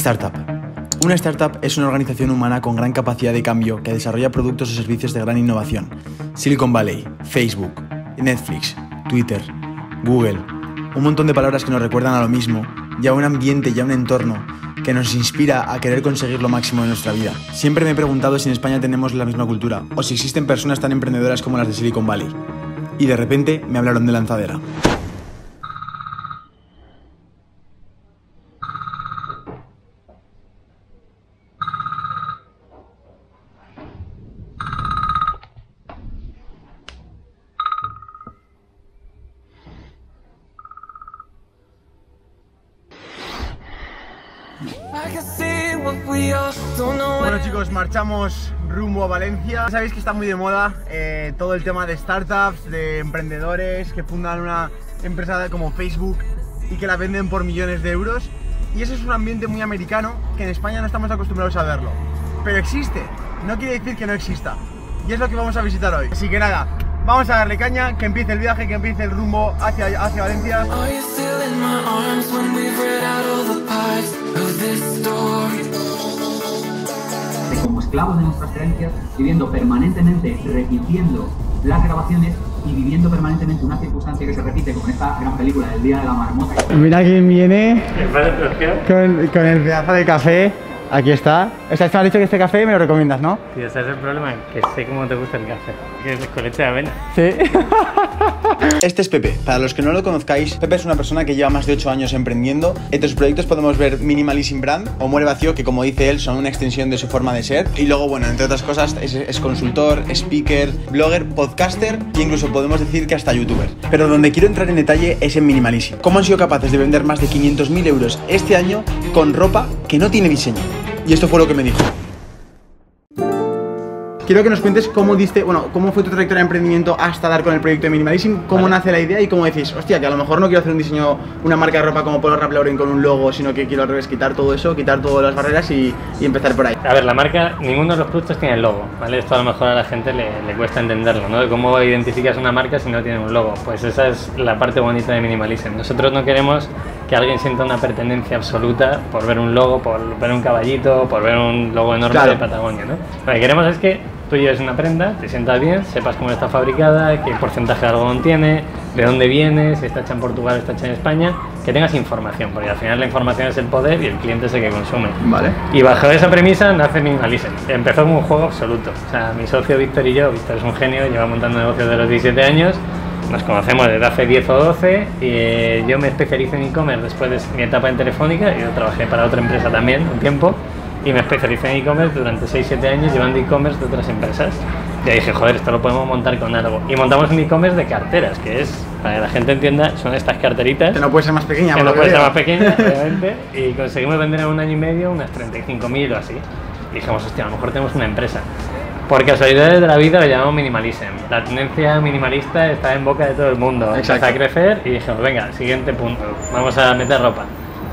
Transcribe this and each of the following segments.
startup. Una startup es una organización humana con gran capacidad de cambio que desarrolla productos o servicios de gran innovación. Silicon Valley, Facebook, Netflix, Twitter, Google, un montón de palabras que nos recuerdan a lo mismo, y a un ambiente y a un entorno que nos inspira a querer conseguir lo máximo en nuestra vida. Siempre me he preguntado si en España tenemos la misma cultura o si existen personas tan emprendedoras como las de Silicon Valley. Y de repente me hablaron de lanzadera. Rumbo a Valencia. Sabéis que está muy de moda eh, todo el tema de startups, de emprendedores que fundan una empresa como Facebook y que la venden por millones de euros. Y ese es un ambiente muy americano que en España no estamos acostumbrados a verlo. Pero existe, no quiere decir que no exista. Y es lo que vamos a visitar hoy. Así que nada, vamos a darle caña, que empiece el viaje, que empiece el rumbo hacia, hacia Valencia. Esclavos de nuestras creencias, viviendo permanentemente, repitiendo las grabaciones y viviendo permanentemente una circunstancia que se repite como en esta gran película del Día de la Marmota. Mira quién viene con, con el pedazo de café. Aquí está. O sea, me has dicho que este café me lo recomiendas, ¿no? Tío, ese es el problema, que sé cómo te gusta el café. Que es con leche de avena. Sí. Este es Pepe. Para los que no lo conozcáis, Pepe es una persona que lleva más de 8 años emprendiendo. Entre sus proyectos podemos ver Minimalism Brand o Muere Vacío, que como dice él, son una extensión de su forma de ser. Y luego, bueno, entre otras cosas, es, es consultor, speaker, blogger, podcaster e incluso podemos decir que hasta youtuber. Pero donde quiero entrar en detalle es en Minimalism. ¿Cómo han sido capaces de vender más de 500.000 euros este año con ropa que no tiene diseño? Y esto fue lo que me dijo. Quiero que nos cuentes cómo diste, bueno, cómo fue tu trayectoria de emprendimiento hasta dar con el proyecto de Minimalism, cómo Vale. nace la idea y cómo decís, hostia, que a lo mejor no quiero hacer un diseño, una marca de ropa como Polo Ralph Lauren con un logo, sino que quiero al revés quitar todo eso, quitar todas las barreras y, y empezar por ahí. A ver, la marca, ninguno de los productos tiene el logo, ¿vale? Esto a lo mejor a la gente le, le cuesta entenderlo, ¿no? De cómo identificas una marca si no tiene un logo. Pues esa es la parte bonita de Minimalism. Nosotros no queremos que alguien sienta una pertenencia absoluta por ver un logo, por ver un caballito, por ver un logo enorme Claro. de Patagonia, ¿no? Lo que queremos es que tú lleves una prenda, te sientas bien, sepas cómo está fabricada, qué porcentaje de algodón tiene, de dónde viene, si está hecha en Portugal está hecha en España, que tengas información, porque al final la información es el poder y el cliente es el que consume. Vale. Y bajo esa premisa nace Minimalism. Empezó como un juego absoluto. O sea, mi socio Víctor y yo, Víctor es un genio, lleva montando negocios de los 17 años, nos conocemos desde hace 10 o 12 y yo me especialicé en e-commerce después de mi etapa en Telefónica, yo trabajé para otra empresa también un tiempo y me especialicé en e-commerce durante 6-7 años llevando e-commerce de otras empresas. Y ahí dije, joder, esto lo podemos montar con algo. Y montamos un e-commerce de carteras, que es, para que la gente entienda, son estas carteritas Que no puede ser más pequeña, que no puede ser más pequeña, obviamente, y conseguimos vender en un año y medio unas 35.000 o así. Y dijimos, hostia, a lo mejor tenemos una empresa. Por casualidades de la vida lo llamamos minimalism. La tendencia minimalista está en boca de todo el mundo. Empezó a crecer y dijimos, venga, siguiente punto. Vamos a meter ropa.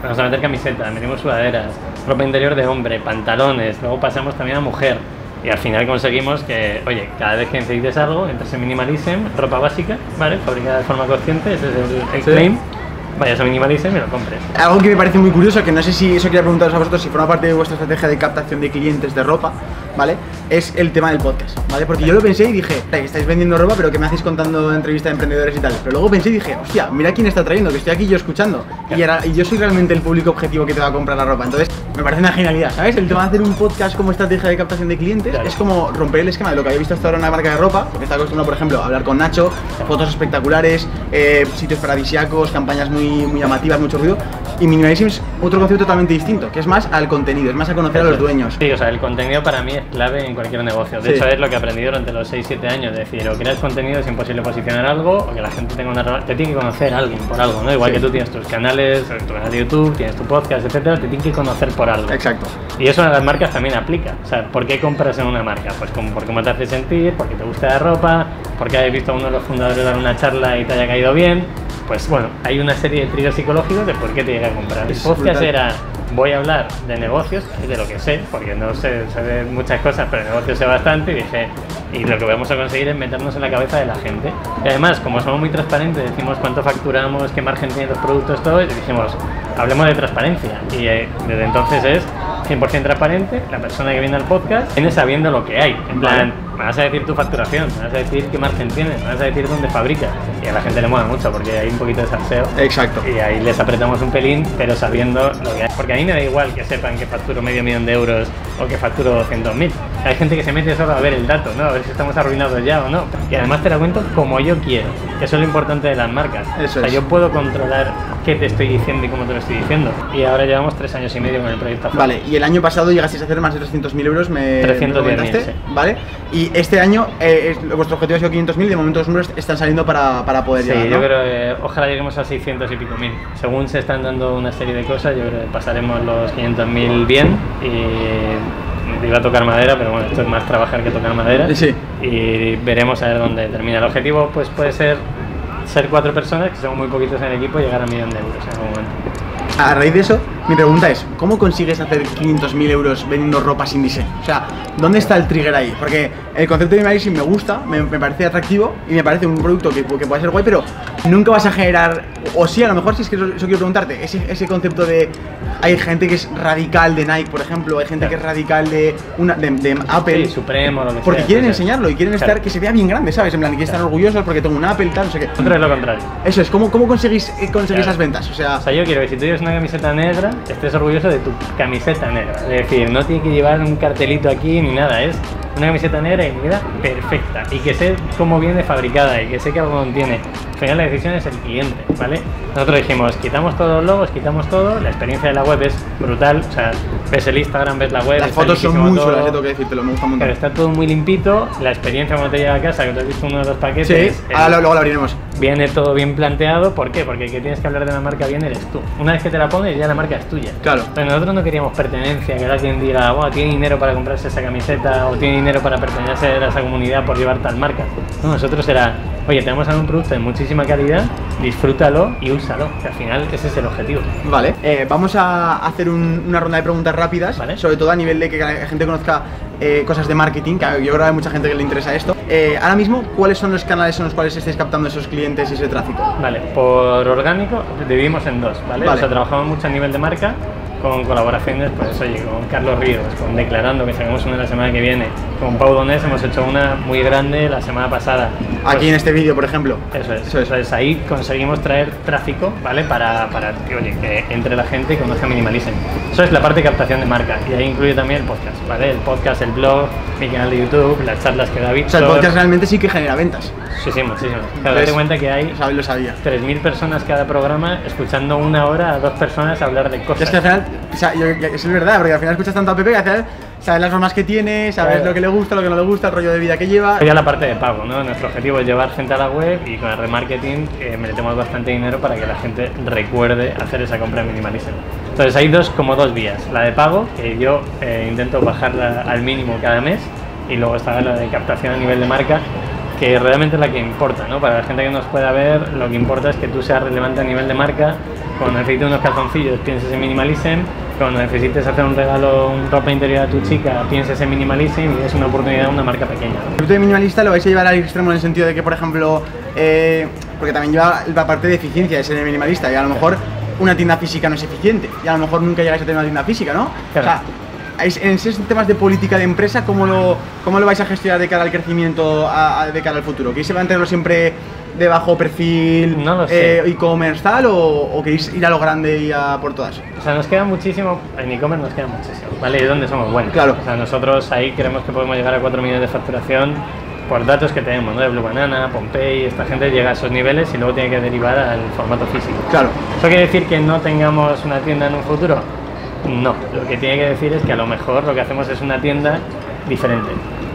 Vamos a meter camisetas, metimos sudaderas, ropa interior de hombre, pantalones, luego pasamos también a mujer. Y al final conseguimos que, oye, cada vez que necesites algo, entras en Minimalism, ropa básica, ¿vale? Fabricada de forma consciente, ese es el, el Sí. Vayas a Minimalism y lo compres. Algo que me parece muy curioso, que no sé si eso quería preguntaros a vosotros, si forma parte de vuestra estrategia de captación de clientes de ropa, ¿vale? Es el tema del podcast, ¿vale? Porque yo lo pensé y dije, "Eh, que estáis vendiendo ropa, pero que me hacéis contando entrevistas de emprendedores y tal. Pero luego pensé y dije, hostia, mira quién está trayendo, que estoy aquí yo escuchando. Y, era- y yo soy realmente el público objetivo que te va a comprar la ropa. Entonces, me parece una genialidad, ¿sabes? El tema de hacer un podcast como estrategia de captación de clientes Claro. es como romper el esquema de lo que había visto hasta ahora en una marca de ropa, porque está acostumbrado, por ejemplo, a hablar con Nacho, fotos espectaculares, eh, sitios paradisíacos, campañas muy, muy llamativas, mucho ruido. Y Minimalism es otro concepto totalmente distinto, que es más al contenido, es más a conocer a los dueños. Sí, o sea, el contenido para mí es clave en cualquier negocio. De Sí. hecho, es lo que he aprendido durante los 6-7 años. Es decir, o creas contenido, es imposible posicionar algo, o que la gente tenga una Te tiene que conocer a alguien por algo, ¿no? Igual Sí. que tú tienes tus canales, tu canal de YouTube, tienes tu podcast, etcétera, te tienen que conocer por algo. Exacto. Y eso a las marcas también aplica. O sea, ¿por qué compras en una marca? Pues como, por cómo te hace sentir, porque te gusta la ropa, porque hayas visto a uno de los fundadores dar una charla y te haya caído bien. Pues bueno, hay una serie de triggers psicológicos de por qué te llega a comprar. El podcast era, voy a hablar de negocios, de lo que sé, porque no sé, muchas cosas, pero negocios sé bastante, y dije, y lo que vamos a conseguir es meternos en la cabeza de la gente. Y además, como somos muy transparentes, decimos cuánto facturamos, qué margen tienen los productos, todo, y dijimos, hablemos de transparencia. Y eh, desde entonces es 100% transparente, la persona que viene al podcast viene sabiendo lo que hay. En plan, me vas a decir tu facturación, me vas a decir qué margen tienes, me vas a decir dónde fabricas. Y a la gente le mola mucho porque hay un poquito de salseo. Exacto. Y ahí les apretamos un pelín, pero sabiendo lo que hay. Porque a mí me da igual que sepan que facturo medio millón de euros o que facturo 200.000. Hay gente que se mete solo a ver el dato, ¿no? A ver si estamos arruinados ya o no. Y además te la cuento como yo quiero. Eso es lo importante de las marcas. Eso o sea, es. yo puedo controlar qué te estoy diciendo y cómo te lo estoy diciendo. Y ahora llevamos tres años y medio con el proyecto. Vale, y el año pasado llegasteis a hacer más de 300.000 euros, me, 310.000, me sí. ¿vale? Y este año eh, es- vuestro objetivo ha sido 500.000 y de momento los números están saliendo para, para poder Sí, llegar, ¿no? yo creo que ojalá lleguemos a 600 y pico mil. Según se están dando una serie de cosas, yo creo que pasaremos los 500.000 bien y iba a tocar madera, pero bueno, esto es más trabajar que tocar madera. Sí. Y veremos a ver dónde termina. El objetivo pues puede ser ser cuatro personas, que somos muy poquitos en el equipo, y llegar a un millón de euros en algún momento. A raíz de eso, mi pregunta es, ¿cómo consigues hacer 500.000 euros vendiendo ropa sin diseño? O sea, ¿dónde está el trigger ahí? Porque el concepto de minimalism me gusta, me, me parece atractivo y me parece un producto que, que puede ser guay, pero nunca vas a generar, o sí, a lo mejor sí es que eso, eso quiero preguntarte, ese, ese concepto de, hay gente que es radical de Nike, por ejemplo, hay gente que es radical de, una, de, de Apple, Sí, Supremo, lo que porque sea, quieren sea, enseñarlo y quieren claro. estar, que se vea bien grande, ¿sabes? En plan, quieren estar orgullosos porque tengo un Apple, tal, no sé qué. Nosotros es lo contrario. Eso es, ¿cómo, cómo conseguís, eh, conseguir Claro. esas ventas? O sea, O sea, yo quiero que si tú llevas una camiseta negra, estés orgulloso de tu camiseta negra. Es decir, no tiene que llevar un cartelito aquí ni nada, es una camiseta negra y me queda perfecta. Y que sé cómo viene fabricada y que sé que algo contiene. Al final la decisión es el cliente, ¿vale? Nosotros dijimos, quitamos todos los logos, quitamos todo, la experiencia de la web es brutal. O sea, ves el Instagram, ves la web. las fotos son muy chulas, eh, tengo que decírtelo, me gusta montón. Pero está todo muy limpito, la experiencia cuando te llega a casa, que te has visto uno de los paquetes, Sí, ahora lo- luego lo abriremos. viene todo bien planteado. ¿Por qué? Porque el que tienes que hablar de la marca bien eres tú. Una vez que te la pones, ya la marca es tuya. Claro. Entonces nosotros no queríamos pertenencia, que alguien diga, wow, tiene dinero para comprarse esa camiseta o tiene dinero para pertenecer a esa comunidad por llevar tal marca. No, nosotros era, oye, te vamos a dar un producto de muchísima calidad, disfrútalo y úsalo. Que al final ese es el objetivo. Vale, eh, vamos a hacer un- una ronda de preguntas rápidas, Vale. sobre todo a nivel de que la gente conozca eh, cosas de marketing, que yo creo que hay mucha gente que le interesa esto. Eh, ahora mismo, ¿cuáles son los canales en los cuales estáis captando esos clientes y ese tráfico? Vale, por orgánico dividimos en dos, ¿vale? Vale. O sea, trabajamos mucho a nivel de marca, con colaboraciones, pues oye, con Carlos Ríos, con Declarando, que sacamos una la semana que viene, con Pau Donés hemos hecho una muy grande la semana pasada. Aquí Pues, en este vídeo, por ejemplo. Eso es. Eso es. Entonces ahí conseguimos traer tráfico, ¿vale? Para, para que, oye, que entre la gente y conozca Minimalism. Eso es la parte de captación de marca. Y ahí incluye también el podcast, ¿vale? El podcast, el blog, mi canal de YouTube, las charlas que da O Víctor. sea, el podcast realmente sí que genera ventas. Sí, sí, muchísimo. Claro, date cuenta que hay Lo sabía, lo sabía. 3.000 personas cada programa escuchando una hora a dos personas hablar de cosas. es que al final, o sea, yo- eso es verdad, porque al final escuchas tanto a Pepe que sabes las normas que tiene, sabes Claro. lo que le gusta, lo que no le gusta, el rollo de vida que lleva. Ya la parte de pago, ¿no? Nuestro objetivo es llevar gente a la web y con el remarketing eh, metemos bastante dinero para que la gente recuerde hacer esa compra en Minimalism. Entonces hay dos, como dos vías. La de pago, que yo eh, intento bajarla al mínimo cada mes, y luego está la de captación a nivel de marca, que realmente es la que importa, ¿no? Para la gente que nos pueda ver, lo que importa es que tú seas relevante a nivel de marca. Cuando necesites unos calzoncillos, pienses en Minimalism. Cuando necesites hacer un regalo, un ropa interior a tu chica, pienses en Minimalism y es una oportunidad, una marca pequeña. El producto de minimalista lo vais a llevar al extremo en el sentido de que, por ejemplo, eh, porque también lleva la parte de eficiencia de ser minimalista y a lo mejor una tienda física no es eficiente y a lo mejor nunca llegáis a tener una tienda física, ¿no? Claro. O sea, en esos temas de política de empresa, ¿cómo lo, cómo lo vais a gestionar de cara al crecimiento, a- a- de cara al futuro? ¿Queréis mantenerlo siempre de bajo perfil, No eh, e-commerce tal, o, o queréis ir a lo grande y a por todas? O sea, nos queda muchísimo, en e-commerce nos queda muchísimo, ¿vale? Y es donde somos buenos. Claro. O sea, nosotros ahí creemos que podemos llegar a 4 millones de facturación por datos que tenemos, ¿no? De Blue Banana, Pompey, esta gente llega a esos niveles y luego tiene que derivar al formato físico. Claro. ¿Eso quiere decir que no tengamos una tienda en un futuro? No, lo que tiene que decir es que a lo mejor lo que hacemos es una tienda diferente.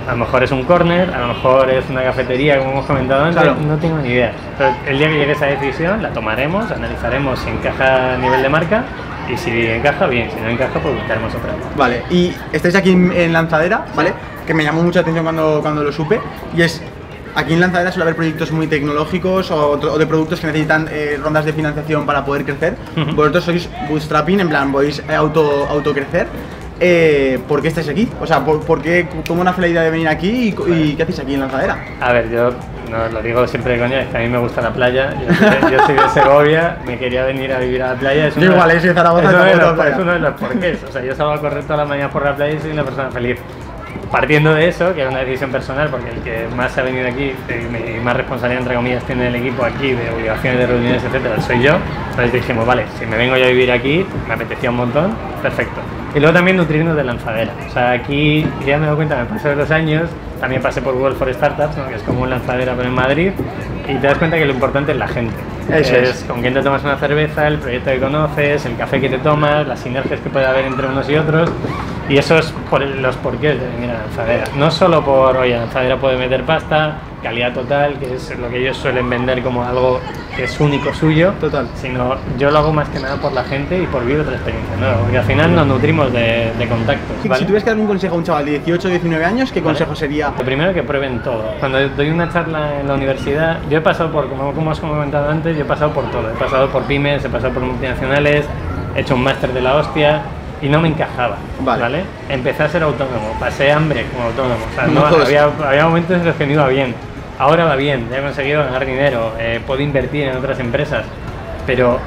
A lo mejor es un corner, a lo mejor es una cafetería, como hemos comentado antes, Claro. no tengo ni idea. Pero el día que llegue esa decisión, la tomaremos, analizaremos si encaja a nivel de marca y si encaja, bien, si no encaja, pues buscaremos otra. Vale, y estáis aquí en, Lanzadera, ¿vale? Que me llamó mucha atención cuando, cuando lo supe. Y es, aquí en Lanzadera suele haber proyectos muy tecnológicos o, o de productos que necesitan eh, rondas de financiación para poder crecer. Ujú. Vosotros sois bootstrapping, en plan, podéis eh, auto, autocrecer. Eh, ¿Por qué estáis aquí? O sea, ¿por, por qué, ¿cómo nace la idea de venir aquí y, y qué hacéis aquí en Lanzadera? A ver, yo no lo digo siempre de coña, es que a mí me gusta la playa. Yo, soy- yo soy de Segovia, me quería venir a vivir a la playa. Es Yo igual, eh, soy de Zaragoza, es uno de los- es uno de los porqués. O sea, yo salgo a correr todas las mañanas por la playa y soy una persona feliz. Partiendo de eso, que es una decisión personal, porque el que más ha venido aquí eh, y más responsabilidad, entre comillas, tiene el equipo aquí, de obligaciones, de reuniones, etcétera, soy yo. Entonces dijimos, vale, si me vengo yo a vivir aquí, me apetecía un montón, perfecto. Y luego también nutrirnos de lanzadera. O sea, aquí ya me he dado cuenta, pasé de los años, también pasé por Google for Startups, ¿no? que es como un lanzadera pero en Madrid, y te das cuenta que lo importante es la gente. Eso es. con quién te tomas una cerveza, el proyecto que conoces, el café que te tomas, las sinergias que puede haber entre unos y otros. Y eso es por el- los porqués de venir a lanzadera. No solo por, oye, lanzadera puede meter pasta, calidad total, que es lo que ellos suelen vender como algo que es único suyo, Total. sino yo lo hago más que nada por la gente y por vivir otra experiencia nueva. Porque al final nos nutrimos de, de contactos. Si- ¿vale? Si tuvieras que dar un consejo a un chaval de 18 o 19 años, ¿qué consejo sería? Lo primero que prueben todo. Cuando doy una charla en la universidad, yo he pasado por, como, como os he comentado antes, yo he pasado por todo. He pasado por pymes, he pasado por multinacionales, he hecho un máster de la hostia y no me encajaba. Vale. Empecé a ser autónomo, pasé hambre como autónomo. O sea, no, había, había momentos en los que no iba bien. Ahora va bien, he conseguido ganar dinero, eh, puedo invertir en otras empresas, pero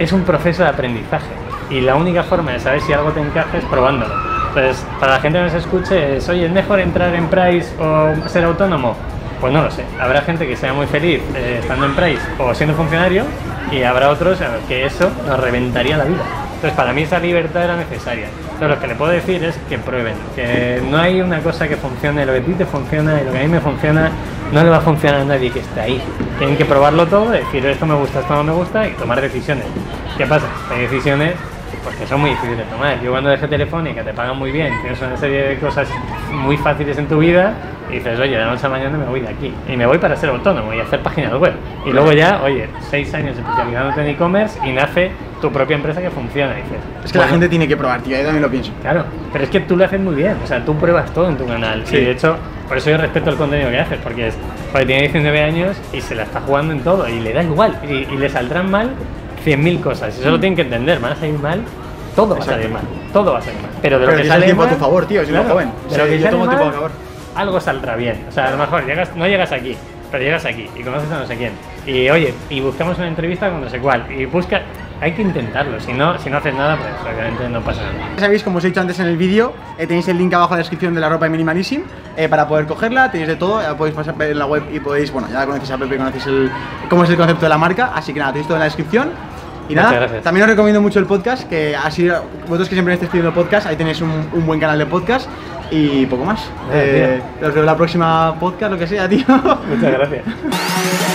es un proceso de aprendizaje y la única forma de saber si algo te encaja es probándolo. Entonces, para la gente que nos escuche, es, oye, ¿es mejor entrar en Price o ser autónomo? Pues no lo sé. Habrá gente que sea muy feliz eh, estando en Price o siendo funcionario y habrá otros a los que eso nos reventaría la vida. Entonces, para mí esa libertad era necesaria. Entonces, lo que le puedo decir es que prueben, que no hay una cosa que funcione, lo que a ti te funciona y lo que a mí me funciona, no le va a funcionar a nadie que esté ahí. Tienen que probarlo todo, decir esto me gusta, esto no me gusta y tomar decisiones. ¿Qué pasa? Hay decisiones pues que son muy difíciles de tomar. Yo cuando dejé Telefónica te pagan muy bien, tienes una serie de cosas muy fáciles en tu vida y dices, oye, de la noche a la mañana me voy de aquí. Y me voy para ser autónomo y hacer páginas web. Y luego ya, oye, seis años especializándote en e-commerce y nace tu propia empresa que funciona. Dices, Es que la bueno, gente tiene que probar, tío, yo también lo pienso. Claro, pero es que tú lo haces muy bien, o sea, tú pruebas todo en tu canal. Sí. Y de hecho, por eso yo respeto el contenido que haces, porque es, porque tiene 19 años y se la está jugando en todo y le da igual. Y, y le saldrán mal 100.000 cosas. Eso lo tienen que entender, van a salir mal, todo va a salir mal. Todo va a salir mal. Pero de lo Pero que el sale tiempo a tu favor, tío, siendo joven. de O lo sea, que yo tomo tiempo a favor. algo saldrá bien. O sea, a lo mejor llegas, no llegas aquí, pero llegas aquí y conoces a no sé quién. Y oye, y buscamos una entrevista con no sé cuál. Y busca, hay que intentarlo. Si no, si no haces nada, pues obviamente no pasa nada. Ya sabéis, como os he dicho antes en el vídeo, eh, tenéis el link abajo en la descripción de la ropa de Minimalism eh, para poder cogerla, tenéis de todo, ya podéis pasar en la web y podéis, bueno, ya conocéis a Pepe, conocéis el, cómo es el concepto de la marca, así que nada, tenéis todo en la descripción. Y Muchas nada, gracias. también os recomiendo mucho el podcast, que así, vosotros que siempre estáis pidiendo podcast, ahí tenéis un, un buen canal de podcast y poco más. Nada, Eh, os veo en la próxima podcast, lo que sea, tío. Muchas gracias.